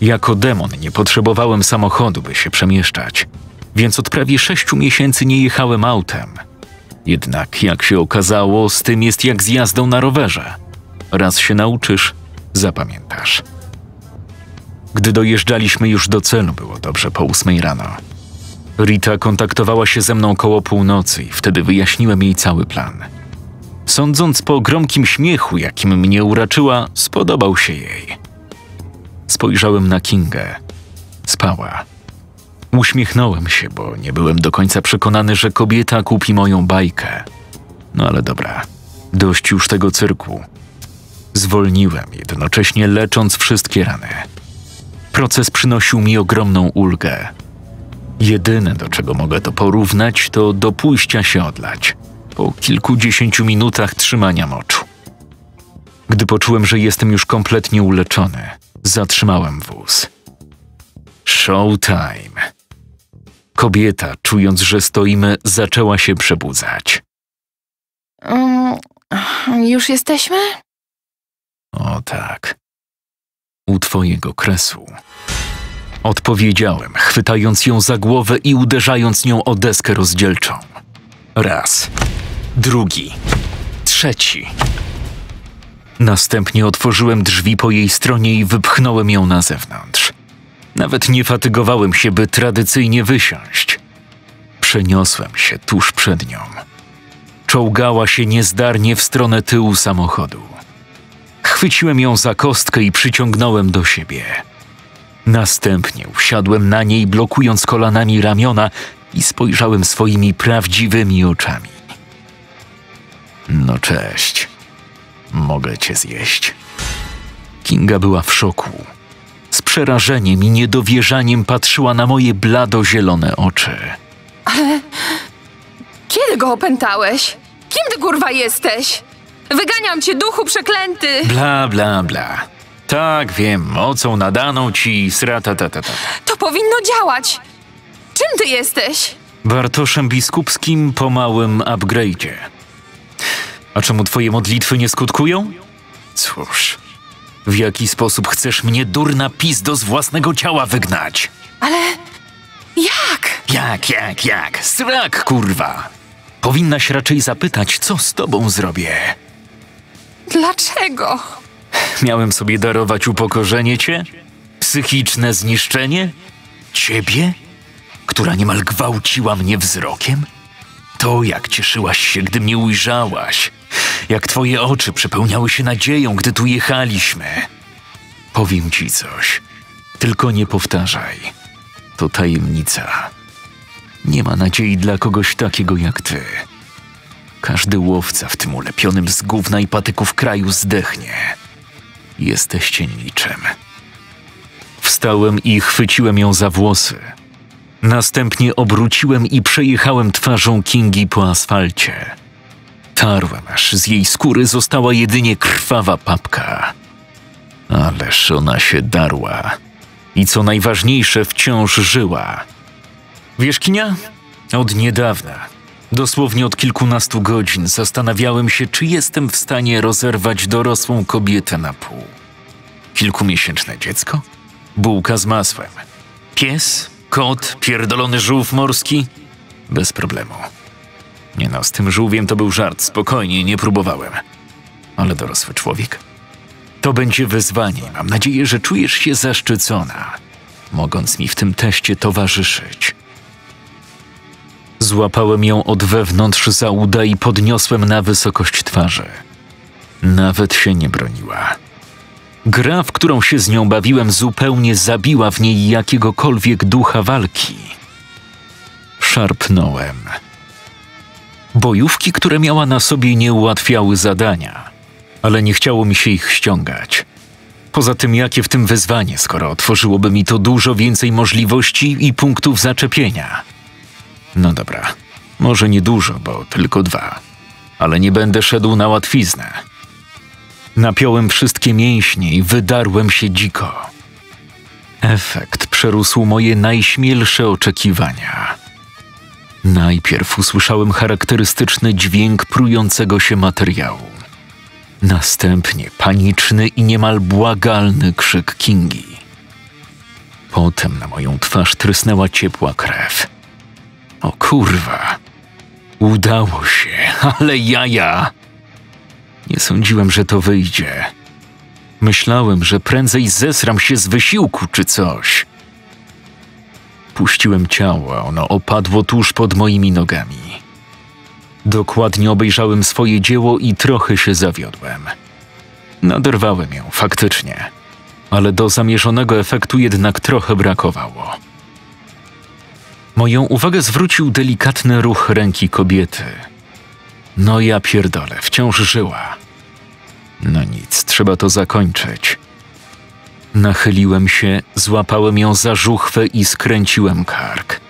Jako demon nie potrzebowałem samochodu, by się przemieszczać, więc od prawie sześciu miesięcy nie jechałem autem. Jednak, jak się okazało, z tym jest jak z jazdą na rowerze. Raz się nauczysz, zapamiętasz. Gdy dojeżdżaliśmy już do celu, było dobrze po ósmej rano. Rita kontaktowała się ze mną koło północy i wtedy wyjaśniłem jej cały plan. Sądząc po gromkim śmiechu, jakim mnie uraczyła, spodobał się jej. Spojrzałem na Kingę. Spała. Uśmiechnąłem się, bo nie byłem do końca przekonany, że kobieta kupi moją bajkę. No ale dobra, dość już tego cyrku. Zwolniłem, jednocześnie lecząc wszystkie rany. Proces przynosił mi ogromną ulgę. Jedyne, do czego mogę to porównać, to do pójścia się odlać po kilkudziesięciu minutach trzymania moczu. Gdy poczułem, że jestem już kompletnie uleczony, zatrzymałem wóz. Showtime. Kobieta, czując, że stoimy, zaczęła się przebudzać. Mm, już jesteśmy? O tak. U twojego kresu. Odpowiedziałem, chwytając ją za głowę i uderzając nią o deskę rozdzielczą. Raz, drugi, trzeci. Następnie otworzyłem drzwi po jej stronie i wypchnąłem ją na zewnątrz. Nawet nie fatygowałem się, by tradycyjnie wysiąść. Przeniosłem się tuż przed nią. Czołgała się niezdarnie w stronę tyłu samochodu. Chwyciłem ją za kostkę i przyciągnąłem do siebie. Następnie usiadłem na niej, blokując kolanami ramiona i spojrzałem swoimi prawdziwymi oczami. No cześć. Mogę cię zjeść. Kinga była w szoku. Przerażeniem i niedowierzaniem patrzyła na moje blado-zielone oczy. Kiedy go opętałeś? Kim ty kurwa jesteś? Wyganiam cię, duchu przeklęty! Bla, bla, bla. Tak, wiem, mocą nadaną ci sratatatata. To powinno działać! Czym ty jesteś? Bartoszem biskupskim po małym upgrade'zie. A czemu twoje modlitwy nie skutkują? Cóż, w jaki sposób chcesz mnie durna pizdo z własnego ciała wygnać? Ale jak? Jak, jak, jak? Srak, kurwa! Powinnaś raczej zapytać, co z tobą zrobię. Dlaczego? Miałem sobie darować upokorzenie cię? Psychiczne zniszczenie? Ciebie? Która niemal gwałciła mnie wzrokiem? To, jak cieszyłaś się, gdy mnie ujrzałaś. Jak twoje oczy przepełniały się nadzieją, gdy tu jechaliśmy. Powiem ci coś. Tylko nie powtarzaj. To tajemnica. Nie ma nadziei dla kogoś takiego jak ty. Każdy łowca w tym ulepionym z gówna i patyków kraju zdechnie. Jesteście niczym. Wstałem i chwyciłem ją za włosy. Następnie obróciłem i przejechałem twarzą Kingi po asfalcie. Tarłem, aż z jej skóry została jedynie krwawa papka. Ależ ona się darła. I co najważniejsze, wciąż żyła. Wiesz, Kinia? Od niedawna, dosłownie od kilkunastu godzin, zastanawiałem się, czy jestem w stanie rozerwać dorosłą kobietę na pół. Kilkumiesięczne dziecko? Bułka z masłem. Pies? Kot? Pierdolony żółw morski? Bez problemu. Nie no, z tym żółwiem to był żart, spokojnie, nie próbowałem. Ale dorosły człowiek? To będzie wyzwanie. Mam nadzieję, że czujesz się zaszczycona, mogąc mi w tym teście towarzyszyć. Złapałem ją od wewnątrz za uda i podniosłem na wysokość twarzy. Nawet się nie broniła. Gra, w którą się z nią bawiłem, zupełnie zabiła w niej jakiegokolwiek ducha walki. Szarpnąłem. Bojówki, które miała na sobie, nie ułatwiały zadania, ale nie chciało mi się ich ściągać. Poza tym, jakie w tym wyzwanie, skoro otworzyłoby mi to dużo więcej możliwości i punktów zaczepienia. No dobra, może nie dużo, bo tylko dwa, ale nie będę szedł na łatwiznę. Napiąłem wszystkie mięśnie i wydarłem się dziko. Efekt przerósł moje najśmielsze oczekiwania. Najpierw usłyszałem charakterystyczny dźwięk prującego się materiału. Następnie paniczny i niemal błagalny krzyk Kingi. Potem na moją twarz trysnęła ciepła krew. O kurwa! Udało się, [LAUGHS] ale jaja! Nie sądziłem, że to wyjdzie. Myślałem, że prędzej zesram się z wysiłku czy coś. Puściłem ciało, ono opadło tuż pod moimi nogami. Dokładnie obejrzałem swoje dzieło i trochę się zawiodłem. Naderwałem ją, faktycznie, ale do zamierzonego efektu jednak trochę brakowało. Moją uwagę zwrócił delikatny ruch ręki kobiety. No ja pierdolę, wciąż żyła. No nic, trzeba to zakończyć. Nachyliłem się, złapałem ją za żuchwę i skręciłem kark.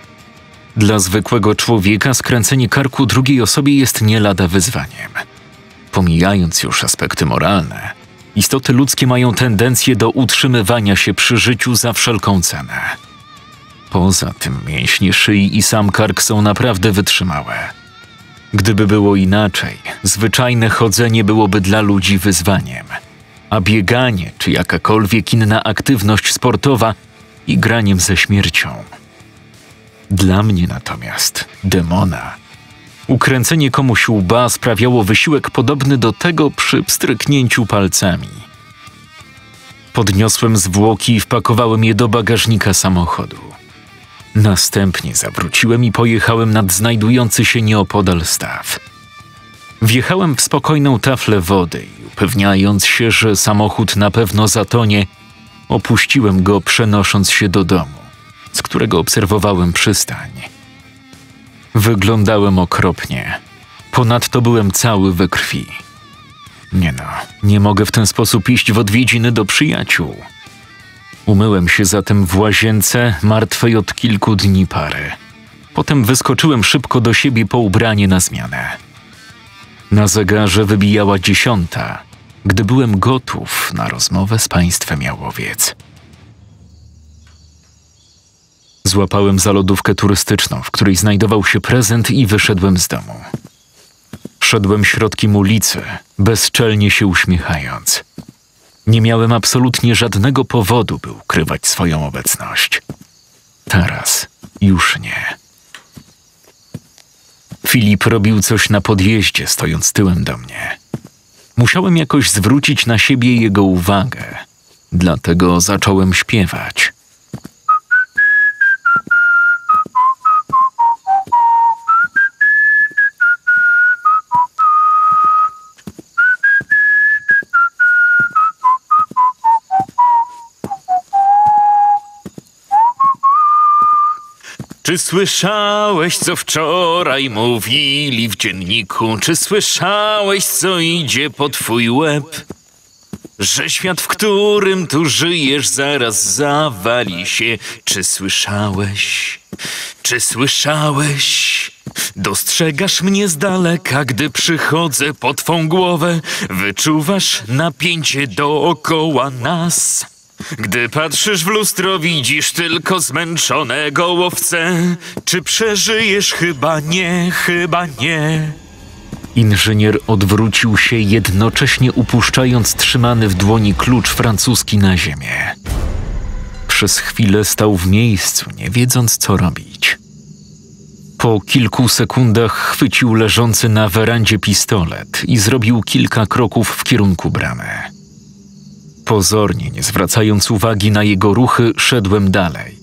Dla zwykłego człowieka skręcenie karku drugiej osobie jest nie lada wyzwaniem. Pomijając już aspekty moralne, istoty ludzkie mają tendencję do utrzymywania się przy życiu za wszelką cenę. Poza tym mięśnie szyi i sam kark są naprawdę wytrzymałe. Gdyby było inaczej, zwyczajne chodzenie byłoby dla ludzi wyzwaniem, a bieganie czy jakakolwiek inna aktywność sportowa igraniem ze śmiercią. Dla mnie natomiast, demona, ukręcenie komuś łba sprawiało wysiłek podobny do tego przy pstryknięciu palcami. Podniosłem zwłoki i wpakowałem je do bagażnika samochodu. Następnie zawróciłem i pojechałem nad znajdujący się nieopodal staw. Wjechałem w spokojną taflę wody i upewniając się, że samochód na pewno zatonie, opuściłem go przenosząc się do domu, z którego obserwowałem przystań. Wyglądałem okropnie. Ponadto byłem cały we krwi. Nie no, nie mogę w ten sposób iść w odwiedziny do przyjaciół. Umyłem się zatem w łazience, martwej od kilku dni pary. Potem wyskoczyłem szybko do siebie po ubranie na zmianę. Na zegarze wybijała dziesiąta, gdy byłem gotów na rozmowę z państwem Jałowiec. Złapałem za lodówkę turystyczną, w której znajdował się prezent i wyszedłem z domu. Szedłem środkiem ulicy, bezczelnie się uśmiechając. Nie miałem absolutnie żadnego powodu, by ukrywać swoją obecność. Teraz już nie. Filip robił coś na podjeździe, stojąc tyłem do mnie. Musiałem jakoś zwrócić na siebie jego uwagę, dlatego zacząłem śpiewać. Czy słyszałeś, co wczoraj mówili w dzienniku? Czy słyszałeś, co idzie po twój łeb? Że świat, w którym tu żyjesz, zaraz zawali się. Czy słyszałeś? Czy słyszałeś? Dostrzegasz mnie z daleka, gdy przychodzę po twą głowę. Wyczuwasz napięcie dookoła nas. Gdy patrzysz w lustro, widzisz tylko zmęczonego łowcę. Czy przeżyjesz? Chyba nie, chyba nie. Inżynier odwrócił się, jednocześnie upuszczając trzymany w dłoni klucz francuski na ziemię. Przez chwilę stał w miejscu, nie wiedząc co robić. Po kilku sekundach chwycił leżący na werandzie pistolet i zrobił kilka kroków w kierunku bramy. Pozornie nie zwracając uwagi na jego ruchy, szedłem dalej,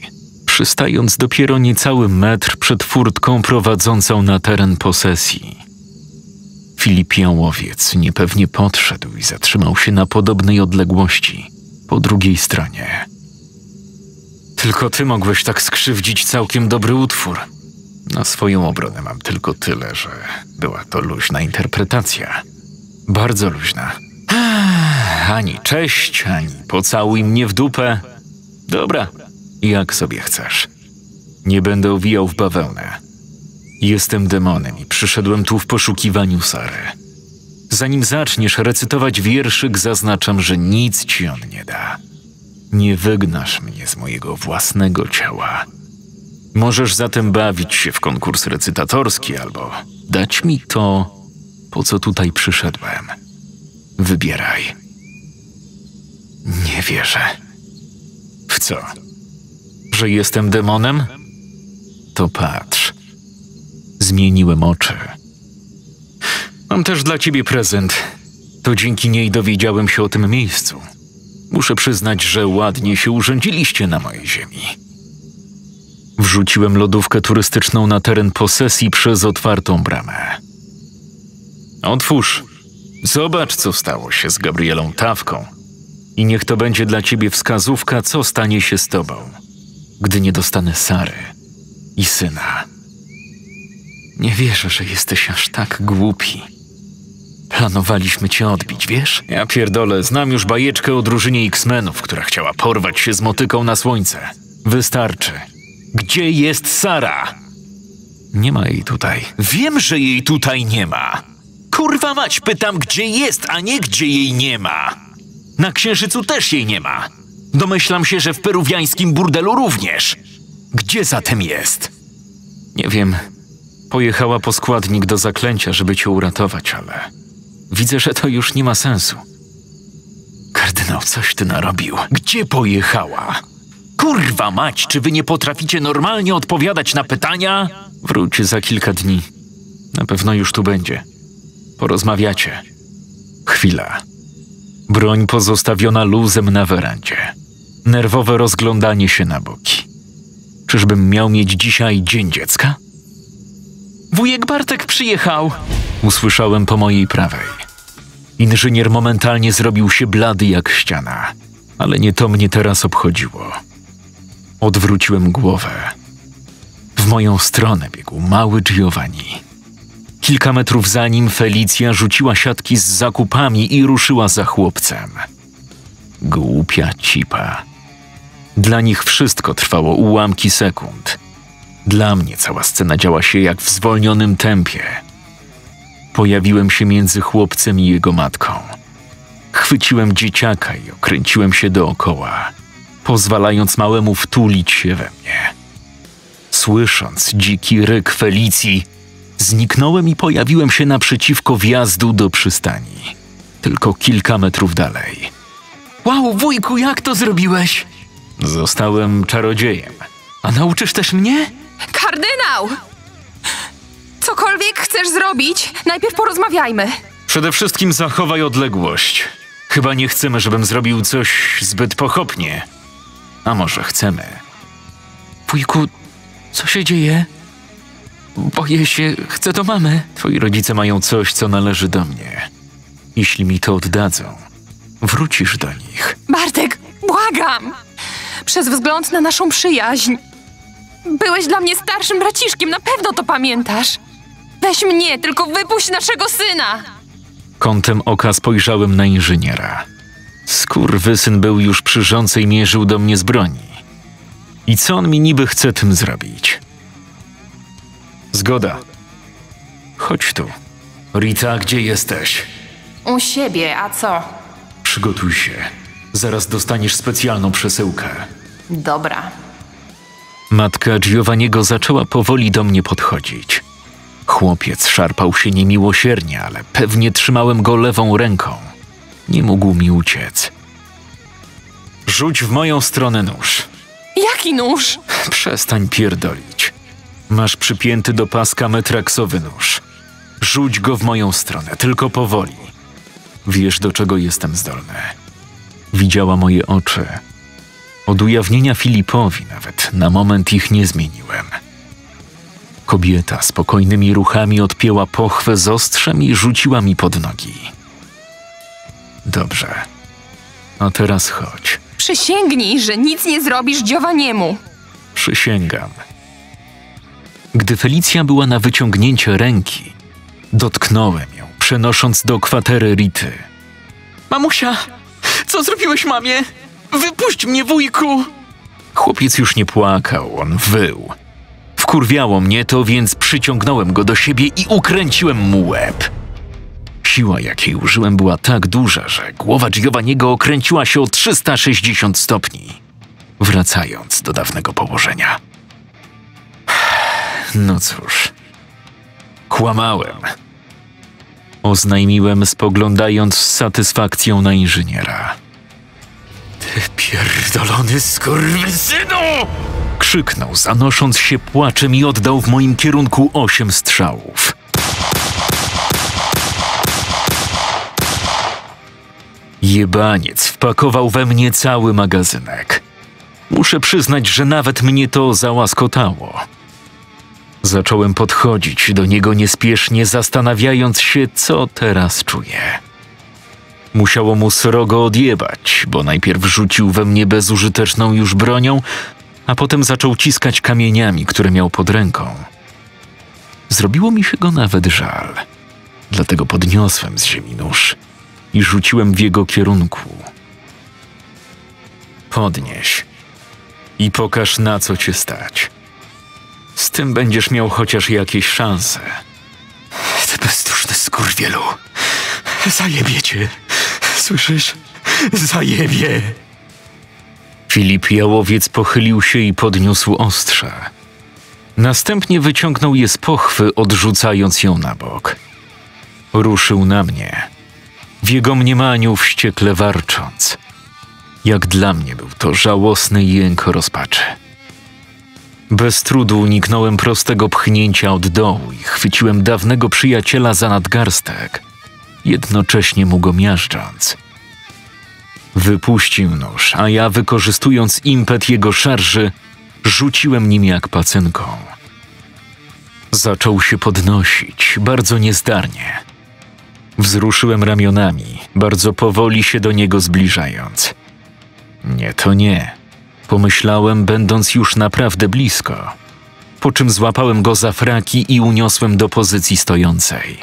przystając dopiero niecały metr przed furtką prowadzącą na teren posesji. Filip Jałowiec niepewnie podszedł i zatrzymał się na podobnej odległości, po drugiej stronie. Tylko ty mogłeś tak skrzywdzić całkiem dobry utwór. Na swoją obronę mam tylko tyle, że była to luźna interpretacja. Bardzo luźna. Ani cześć, ani pocałuj mnie w dupę. Dobra, jak sobie chcesz. Nie będę owijał w bawełnę. Jestem demonem i przyszedłem tu w poszukiwaniu Sary. Zanim zaczniesz recytować wierszyk, zaznaczam, że nic ci on nie da. Nie wygnasz mnie z mojego własnego ciała. Możesz zatem bawić się w konkurs recytatorski albo dać mi to, po co tutaj przyszedłem. Wybieraj. Nie wierzę. W co? Że jestem demonem? To patrz. Zmieniłem oczy. Mam też dla ciebie prezent. To dzięki niej dowiedziałem się o tym miejscu. Muszę przyznać, że ładnie się urządziliście na mojej ziemi. Wrzuciłem lodówkę turystyczną na teren posesji przez otwartą bramę. Otwórz. Zobacz, co stało się z Gabrielą Tawką. I niech to będzie dla ciebie wskazówka, co stanie się z tobą, gdy nie dostanę Sary i syna. Nie wierzę, że jesteś aż tak głupi. Planowaliśmy cię odbić, wiesz? Ja pierdolę, znam już bajeczkę o drużynie X-Menów, która chciała porwać się z motyką na słońce. Wystarczy. Gdzie jest Sara? Nie ma jej tutaj. Wiem, że jej tutaj nie ma. Kurwa mać, pytam, gdzie jest, a nie gdzie jej nie ma. Na Księżycu też jej nie ma. Domyślam się, że w peruwiańskim burdelu również. Gdzie zatem jest? Nie wiem. Pojechała po składnik do zaklęcia, żeby cię uratować, ale widzę, że to już nie ma sensu. Kardynał, coś ty narobił. Gdzie pojechała? Kurwa mać, czy wy nie potraficie normalnie odpowiadać na pytania? Wróć za kilka dni. Na pewno już tu będzie. Porozmawiacie. Chwila. Broń pozostawiona luzem na werandzie. Nerwowe rozglądanie się na boki. Czyżbym miał mieć dzisiaj dzień dziecka? Wujek Bartek przyjechał! Usłyszałem po mojej prawej. Inżynier momentalnie zrobił się blady jak ściana, ale nie to mnie teraz obchodziło. Odwróciłem głowę. W moją stronę biegł mały Giovanni. Kilka metrów za nim Felicja rzuciła siatki z zakupami i ruszyła za chłopcem. Głupia cipa. Dla nich wszystko trwało ułamki sekund. Dla mnie cała scena działa się jak w zwolnionym tempie. Pojawiłem się między chłopcem i jego matką. Chwyciłem dzieciaka i okręciłem się dookoła, pozwalając małemu wtulić się we mnie. Słysząc dziki ryk Felicji, zniknąłem i pojawiłem się naprzeciwko wjazdu do przystani, tylko kilka metrów dalej. Wow, wujku, jak to zrobiłeś? Zostałem czarodziejem. A nauczysz też mnie? Kardynał! Cokolwiek chcesz zrobić, najpierw porozmawiajmy. Przede wszystkim zachowaj odległość. Chyba nie chcemy, żebym zrobił coś zbyt pochopnie. A może chcemy? Wujku, co się dzieje? Boję się, chcę do mamy. Twoi rodzice mają coś, co należy do mnie. Jeśli mi to oddadzą, wrócisz do nich. Bartek, błagam! Przez wzgląd na naszą przyjaźń. Byłeś dla mnie starszym braciszkiem, na pewno to pamiętasz. Weź mnie, tylko wypuść naszego syna! Kątem oka spojrzałem na inżyniera. Skurwysyn był już przy żonce i mierzył do mnie z broni. I co on mi niby chce tym zrobić? Zgoda. Chodź tu. Rita, gdzie jesteś? U siebie, a co? Przygotuj się. Zaraz dostaniesz specjalną przesyłkę. Dobra. Matka Giovanniego zaczęła powoli do mnie podchodzić. Chłopiec szarpał się niemiłosiernie, ale pewnie trzymałem go lewą ręką. Nie mógł mi uciec. Rzuć w moją stronę nóż. Jaki nóż? Przestań pierdolić. Masz przypięty do paska metraksowy nóż. Rzuć go w moją stronę, tylko powoli. Wiesz, do czego jestem zdolny. Widziała moje oczy. Od ujawnienia Filipowi nawet na moment ich nie zmieniłem. Kobieta spokojnymi ruchami odpięła pochwę z ostrzem i rzuciła mi pod nogi. Dobrze. A teraz chodź. Przysięgnij, że nic nie zrobisz Giovanniemu. Przysięgam. Gdy Felicja była na wyciągnięcie ręki, dotknąłem ją, przenosząc do kwatery Rity. Mamusia, co zrobiłeś mamie? Wypuść mnie, wujku! Chłopiec już nie płakał, on wył. Wkurwiało mnie to, więc przyciągnąłem go do siebie i ukręciłem mu łeb. Siła, jakiej użyłem, była tak duża, że głowa Giovanniego okręciła się o 360 stopni, wracając do dawnego położenia. No cóż, kłamałem. Oznajmiłem, spoglądając z satysfakcją na inżyniera. Ty pierdolony skurwysynu! Krzyknął, zanosząc się płaczem i oddał w moim kierunku osiem strzałów. Jebaniec wpakował we mnie cały magazynek. Muszę przyznać, że nawet mnie to załaskotało. Zacząłem podchodzić do niego niespiesznie, zastanawiając się, co teraz czuję. Musiało mu srogo odjebać, bo najpierw rzucił we mnie bezużyteczną już bronią, a potem zaczął ciskać kamieniami, które miał pod ręką. Zrobiło mi się go nawet żal. Dlatego podniosłem z ziemi nóż i rzuciłem w jego kierunku. Podnieś i pokaż, na co cię stać. Z tym będziesz miał chociaż jakieś szanse. Ty bezduszny skurwielu. Zajebie cię. Słyszysz? Zajebie. Filip Jałowiec pochylił się i podniósł ostrze. Następnie wyciągnął je z pochwy, odrzucając ją na bok. Ruszył na mnie. W jego mniemaniu wściekle warcząc. Jak dla mnie był to żałosny jęk rozpaczy. Bez trudu uniknąłem prostego pchnięcia od dołu i chwyciłem dawnego przyjaciela za nadgarstek, jednocześnie mu go miażdżąc. Wypuścił nóż, a ja wykorzystując impet jego szarży, rzuciłem nim jak pacynką. Zaczął się podnosić, bardzo niezdarnie. Wzruszyłem ramionami, bardzo powoli się do niego zbliżając. Nie, to nie. Pomyślałem, będąc już naprawdę blisko. Po czym złapałem go za fraki i uniosłem do pozycji stojącej.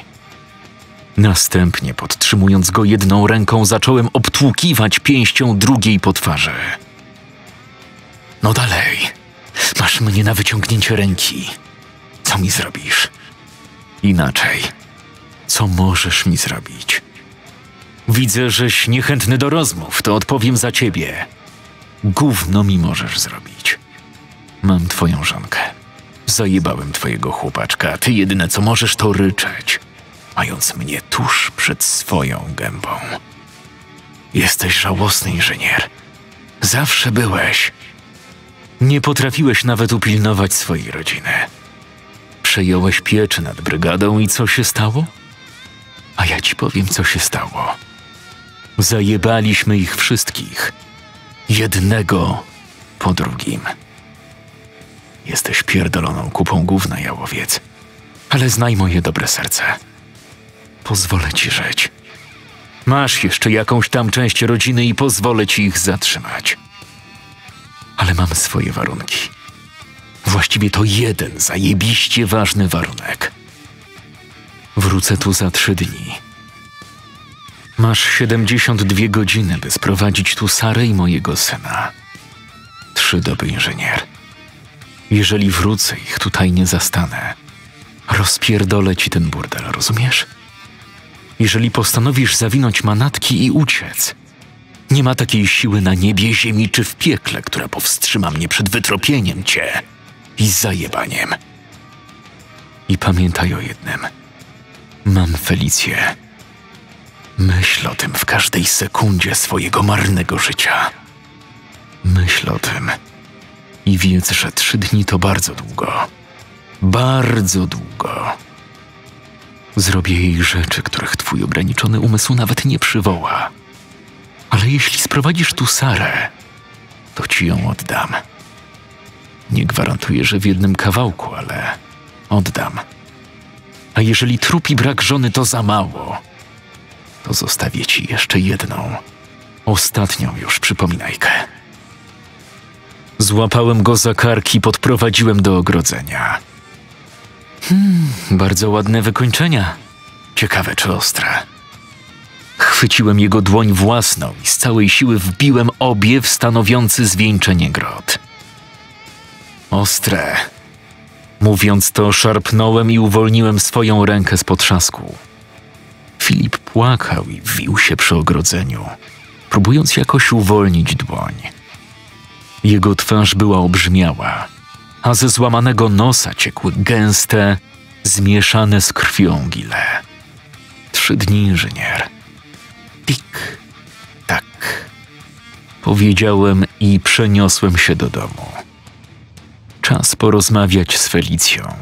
Następnie, podtrzymując go jedną ręką, zacząłem obtłukiwać pięścią drugiej po twarzy. No dalej. Masz mnie na wyciągnięcie ręki. Co mi zrobisz? Inaczej. Co możesz mi zrobić? Widzę, żeś niechętny do rozmów, to odpowiem za ciebie. Gówno mi możesz zrobić. Mam twoją żonkę. Zajebałem twojego chłopaczka, ty jedyne co możesz to ryczeć, mając mnie tuż przed swoją gębą. Jesteś żałosny inżynier. Zawsze byłeś. Nie potrafiłeś nawet upilnować swojej rodziny. Przejąłeś pieczę nad brygadą i co się stało? A ja ci powiem, co się stało. Zajebaliśmy ich wszystkich. Jednego po drugim. Jesteś pierdoloną kupą gówna, jałowiec. Ale znaj moje dobre serce. Pozwolę ci żyć. Masz jeszcze jakąś tam część rodziny i pozwolę ci ich zatrzymać. Ale mam swoje warunki. Właściwie to jeden zajebiście ważny warunek. Wrócę tu za trzy dni. Masz 72 godziny, by sprowadzić tu Sarę i mojego syna. Trzy doby inżynier. Jeżeli wrócę ich tutaj nie zastanę, rozpierdolę ci ten burdel, rozumiesz? Jeżeli postanowisz zawinąć manatki i uciec, nie ma takiej siły na niebie, ziemi czy w piekle, która powstrzyma mnie przed wytropieniem cię i zajebaniem. I pamiętaj o jednym. Mam Felicję. Myśl o tym w każdej sekundzie swojego marnego życia. Myśl o tym i wiedz, że trzy dni to bardzo długo. Bardzo długo. Zrobię jej rzeczy, których twój ograniczony umysł nawet nie przywoła. Ale jeśli sprowadzisz tu Sarę, to ci ją oddam. Nie gwarantuję, że w jednym kawałku, ale oddam. A jeżeli trup i brak żony to za mało, to zostawię ci jeszcze jedną, ostatnią już przypominajkę. Złapałem go za karki i podprowadziłem do ogrodzenia. Hmm, bardzo ładne wykończenia. Ciekawe czy ostre. Chwyciłem jego dłoń własną i z całej siły wbiłem obie w stanowiący zwieńczenie grot. Ostre. Mówiąc to, szarpnąłem i uwolniłem swoją rękę z potrzasku. Filip płakał i wił się przy ogrodzeniu, próbując jakoś uwolnić dłoń. Jego twarz była obrzmiała, a ze złamanego nosa ciekły gęste, zmieszane z krwią gile. Trzy dni inżynier. Tik, tak. Powiedziałem i przeniosłem się do domu. Czas porozmawiać z Felicją.